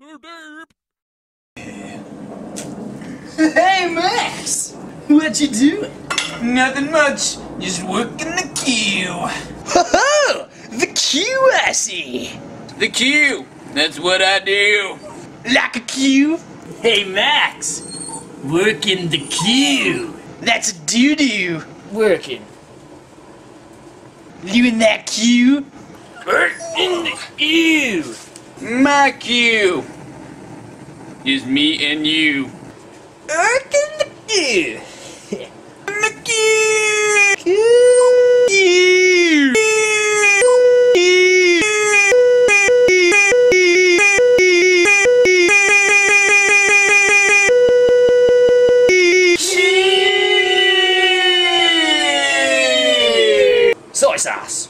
Hey, Max! What you doing? Nothing much. Just working the Q. Ho-ho! The queue, I see! The queue. That's what I do. Like a queue? Hey Max, working the Q. That's a doo-doo. Working. You in that queue? Working the Q. Mac you! Is me and you. I can you. Mac you! Soy sauce!